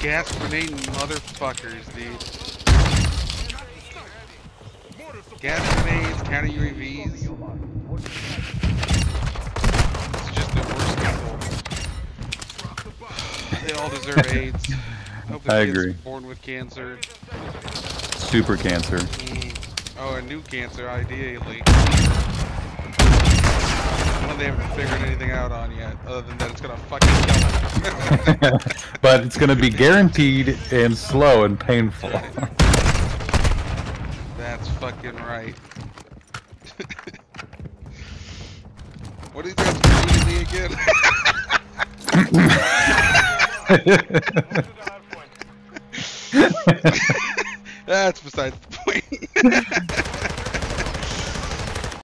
gas grenade motherfuckers, dude. Gas grenades, counter UAVs. It's just the worst people. They all deserve AIDS. I agree. born with cancer. Super cancer. Mm. Oh, a new cancer, ideally. One they haven't figured anything out on yet, other than that it's gonna fucking kill them. but it's gonna be guaranteed and slow and painful. That's fucking right. what did you guys repeat me again? That's besides the point.